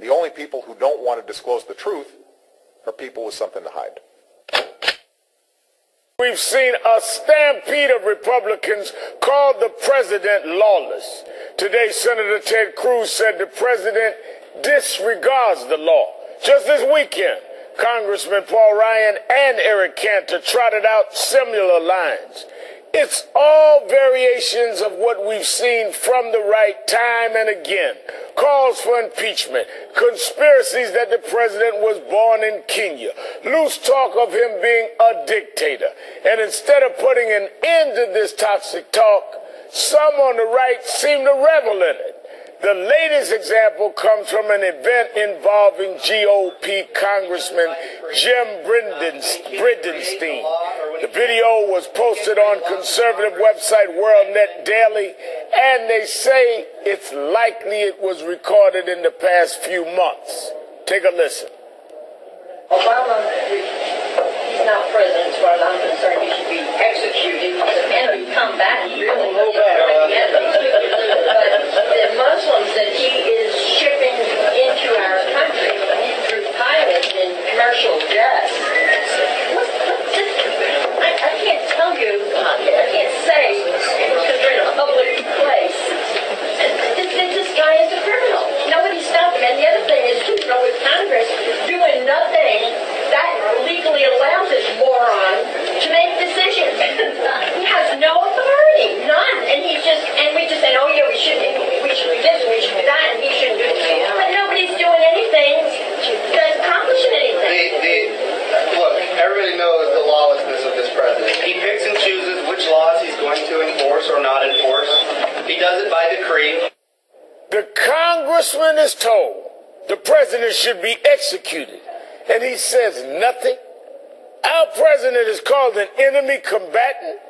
The only people who don't want to disclose the truth are people with something to hide. We've seen a stampede of Republicans call the president lawless. Today, Senator Ted Cruz said the president disregards the law. Just this weekend, Congressman Paul Ryan and Eric Cantor trotted out similar lines. It's all variations of what we've seen from the right time and again. Calls for impeachment, conspiracies that the president was born in Kenya, loose talk of him being a dictator. And instead of putting an end to this toxic talk, some on the right seem to revel in it. The latest example comes from an event involving GOP Congressman Jim Bridenstine. The video was posted on conservative website WorldNet Daily, and they say it's likely it was recorded in the past few months. Take a listen. Obama, he's not president as far as I'm concerned. He should be executed. He's an enemy combatant. Really, no the Muslims that he is shipping into our country through pilots in commercial jets. What, what's this? I, I can't tell you. I can't say because we're in a public place. This, this guy is a criminal. Nobody stopped him. And the other thing is, too, you know, with Congress doing nothing, that legally allows this moron to make decisions. he has no authority, none. And he's just, and we just said, oh yeah, we should, we should do this, we should do that, and he shouldn't do it. But nobody's doing anything that's accomplishing anything. The, the, look, everybody knows the lawlessness of this president. He picks and chooses which laws he's going to enforce or not enforce. He does it by decree. The congressman is told the president should be executed, and he says nothing. Our president is called an enemy combatant,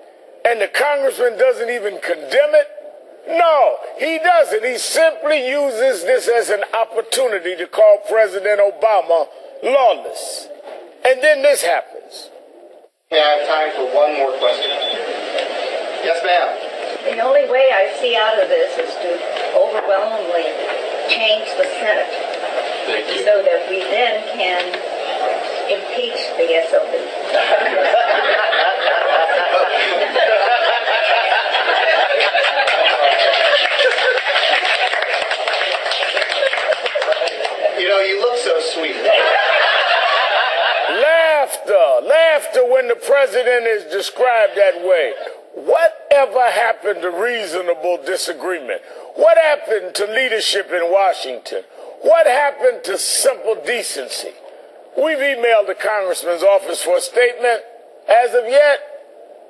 and the congressman doesn't even condemn it. No, he doesn't. He simply uses this as an opportunity to call President Obama lawless. And then this happens. Yeah, I have time for one more question. Yes, ma'am. The only way I see out of this is to overwhelmingly change the Senate so that we then can impeach the SOB. know, you look so sweet. Laughter, laughter when the president is described that way. Whatever happened to reasonable disagreement? What happened to leadership in Washington? What happened to simple decency? We've emailed the congressman's office for a statement. As of yet,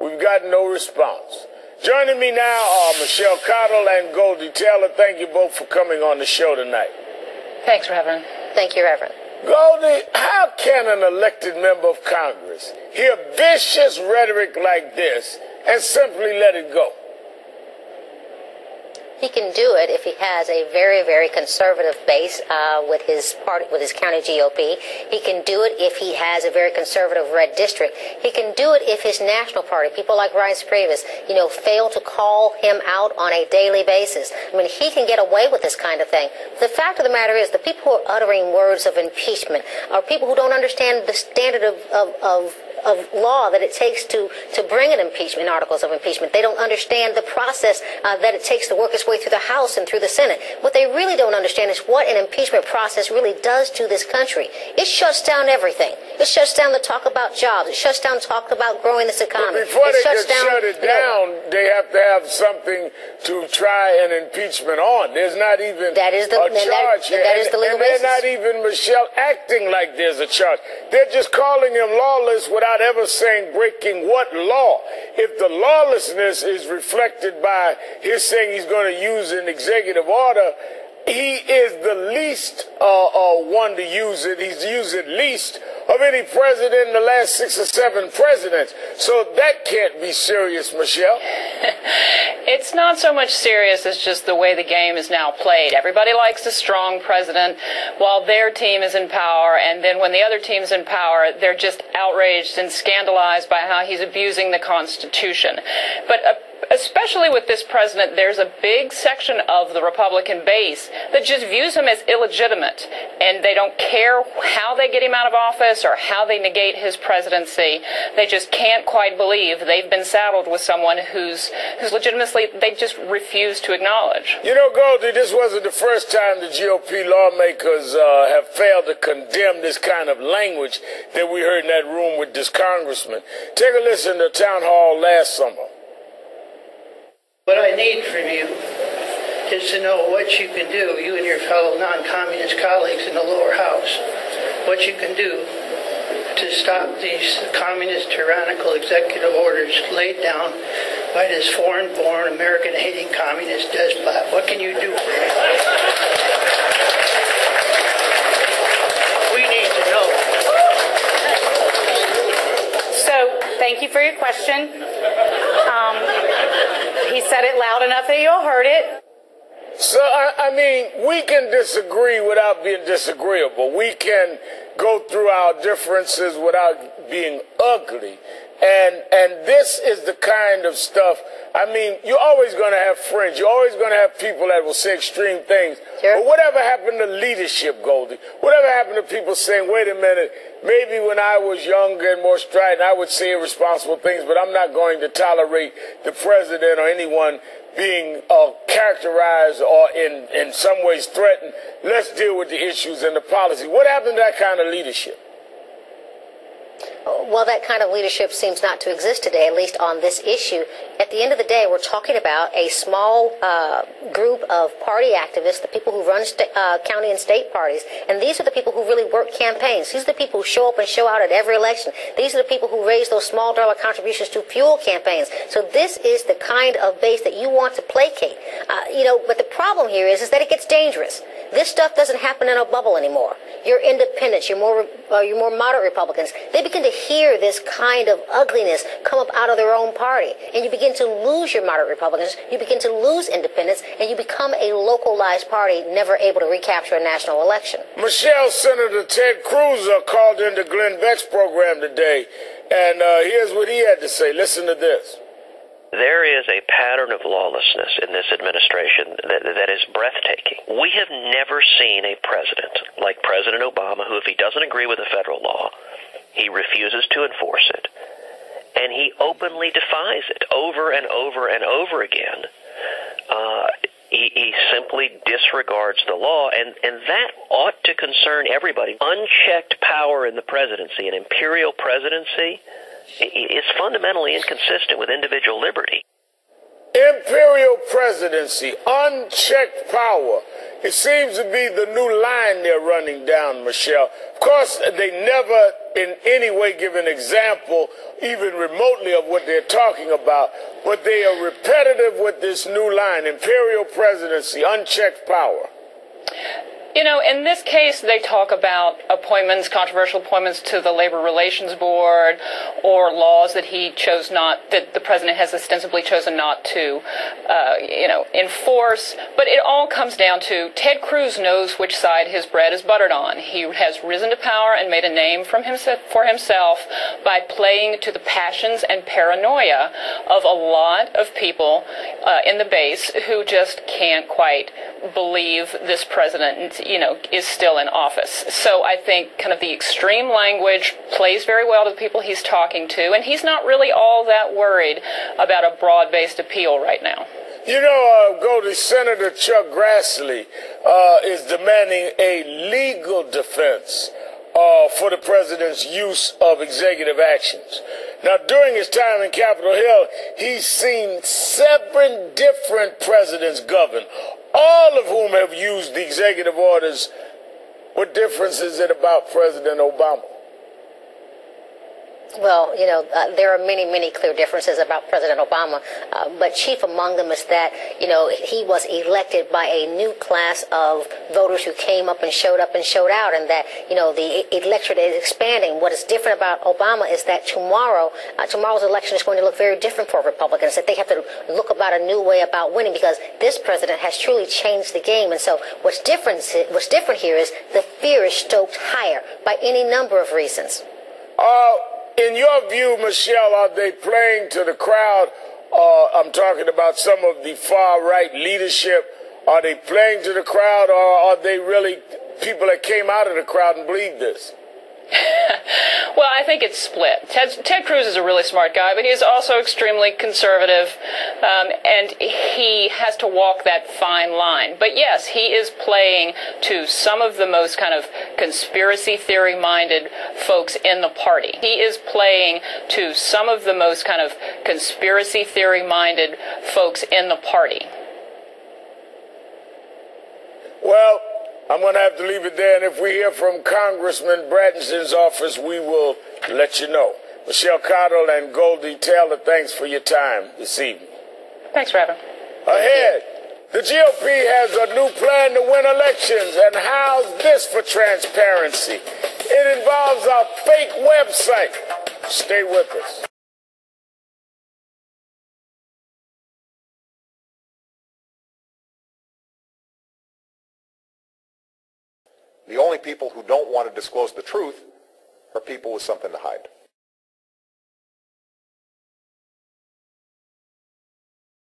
we've gotten no response. Joining me now are Michelle Cottle and Goldie Taylor. Thank you both for coming on the show tonight. Thanks, Reverend. Thank you, Reverend. Goldie, how can an elected member of Congress hear vicious rhetoric like this and simply let it go? He can do it if he has a very, very conservative base uh, with his party, with his county GOP. He can do it if he has a very conservative red district. He can do it if his national party, people like Reince Priebus, you know, fail to call him out on a daily basis. I mean, he can get away with this kind of thing. The fact of the matter is, the people who are uttering words of impeachment are people who don't understand the standard of, of, of of law that it takes to, to bring an impeachment, articles of impeachment. They don't understand the process uh, that it takes to work its way through the House and through the Senate. What they really don't understand is what an impeachment process really does to this country. It shuts down everything. It shuts down the talk about jobs. It shuts down talk about growing this economy. But before it they shuts can down, shut it you know, down, they have to have something to try an impeachment on. There's not even That is the- a and that- charge here. that is the legal and they're basis. not even, Michelle, acting like there's a charge. They're just calling him lawless without ever saying breaking what law. If the lawlessness is reflected by his saying he's going to use an executive order, he is the least uh, uh, one to use it. He's used it least of any president in the last six or seven presidents. So that can't be serious, Michelle. It's not so much serious as just the way the game is now played. Everybody likes a strong president while their team is in power, and then when the other team's in power, they're just outraged and scandalized by how he's abusing the Constitution. But uh, especially with this president, there's a big section of the Republican base that just views him as illegitimate, and they don't care how they get him out of office or how they negate his presidency. They just can't quite believe they've been saddled with someone who's who's legitimately they just refuse to acknowledge. You know, Goldie, this wasn't the first time the GOP lawmakers uh, have failed to condemn this kind of language that we heard in that room with this congressman. Take a listen to town hall last summer. What I need from you is to know what you can do, you and your fellow non-communist colleagues in the lower house, what you can do to stop these communist tyrannical executive orders laid down by this foreign-born, American-hating communist despot. What can you do? We need to know. So, thank you for your question. Um, said it loud enough that you all heard it. So, I, I, mean, we can disagree without being disagreeable. We can go through our differences without being ugly. And, and this is the kind of stuff, I mean, you're always going to have friends. You're always going to have people that will say extreme things. Sure. But whatever happened to leadership, Goldie? Whatever happened to people saying, wait a minute, maybe when I was younger and more strident, I would say irresponsible things, but I'm not going to tolerate the president or anyone being uh, characterized or in, in some ways threatened. Let's deal with the issues and the policy. What happened to that kind of leadership? Well, that kind of leadership seems not to exist today, at least on this issue. At the end of the day, we're talking about a small uh, group of party activists, the people who run uh, county and state parties, and these are the people who really work campaigns. These are the people who show up and show out at every election. These are the people who raise those small dollar contributions to fuel campaigns. So this is the kind of base that you want to placate. Uh, you know, but the problem here is, is that it gets dangerous. This stuff doesn't happen in a bubble anymore. Your independents, your more, uh, your more moderate Republicans, they begin to hear this kind of ugliness come up out of their own party. And you begin to lose your moderate Republicans, you begin to lose independents, and you become a localized party never able to recapture a national election. Michelle, Senator Ted Cruz called into Glenn Beck's program today, and uh, here's what he had to say. Listen to this. There is a pattern of lawlessness in this administration that, that is breathtaking. We have never seen a president like President Obama who, if he doesn't agree with a federal law, he refuses to enforce it, and he openly defies it over and over and over again. Uh, he, he simply disregards the law, and, and that ought to concern everybody. Unchecked power in the presidency, an imperial presidency, is fundamentally inconsistent with individual liberty. Imperial presidency, unchecked power. It seems to be the new line they're running down, Michelle. Of course, they never in any way give an example, even remotely, of what they're talking about, but they are repetitive with this new line imperial presidency, unchecked power. You know, in this case, they talk about appointments, controversial appointments to the Labor Relations Board, or laws that he chose not, that the president has ostensibly chosen not to, uh, you know, enforce. But it all comes down to Ted Cruz knows which side his bread is buttered on. He has risen to power and made a name from himself, for himself by playing to the passions and paranoia of a lot of people uh, in the base who just can't quite believe this president you know, is still in office. So I think kind of the extreme language plays very well to the people he's talking to, and he's not really all that worried about a broad-based appeal right now. You know, uh, go to Senator Chuck Grassley uh, is demanding a legal defense uh, for the president's use of executive actions. Now, during his time in Capitol Hill, he's seen seven different presidents govern, all of whom have used the executive orders. What difference is it about President Obama? Well, you know, uh, there are many, many clear differences about President Obama, uh, but chief among them is that, you know, he was elected by a new class of voters who came up and showed up and showed out, and that, you know, the electorate is expanding. What is different about Obama is that tomorrow, uh, tomorrow's election is going to look very different for Republicans, that they have to look about a new way about winning because this president has truly changed the game. And so what's different, what's different here is the fear is stoked higher by any number of reasons. Uh, in your view, Michelle, are they playing to the crowd uh, I'm talking about some of the far right leadership, are they playing to the crowd or are they really people that came out of the crowd and believe this? Well, I think it's split. Ted, Ted Cruz is a really smart guy, but he's also extremely conservative, um, and he has to walk that fine line. But yes, he is playing to some of the most kind of conspiracy theory minded folks in the party. He is playing to some of the most kind of conspiracy theory minded folks in the party. Well, I'm going to have to leave it there, and if we hear from Congressman Branson's office, we will let you know. Michelle Cottle and Goldie Taylor, thanks for your time this evening. Thanks, Reverend. Ahead, the GOP has a new plan to win elections, and how's this for transparency? It involves a fake website. Stay with us. The only people who don't want to disclose the truth are people with something to hide.